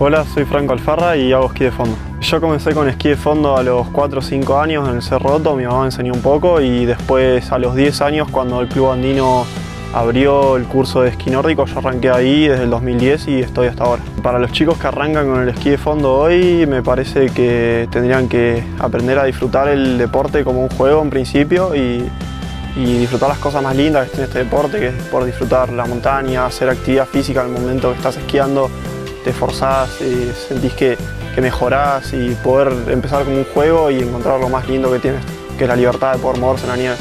Hola, soy Franco Alfarra y hago esquí de fondo. Yo comencé con esquí de fondo a los 4 o 5 años en el Cerroto, mi mamá me enseñó un poco y después a los 10 años cuando el Club Andino abrió el curso de esquí nórdico, yo arranqué ahí desde el 2010 y estoy hasta ahora. Para los chicos que arrancan con el esquí de fondo hoy, me parece que tendrían que aprender a disfrutar el deporte como un juego en principio y, y disfrutar las cosas más lindas que tiene este deporte, que es por disfrutar la montaña, hacer actividad física en el momento que estás esquiando, te esforzás, y sentís que, que mejorás y poder empezar como un juego y encontrar lo más lindo que tienes, que es la libertad de poder moverse en la nieve.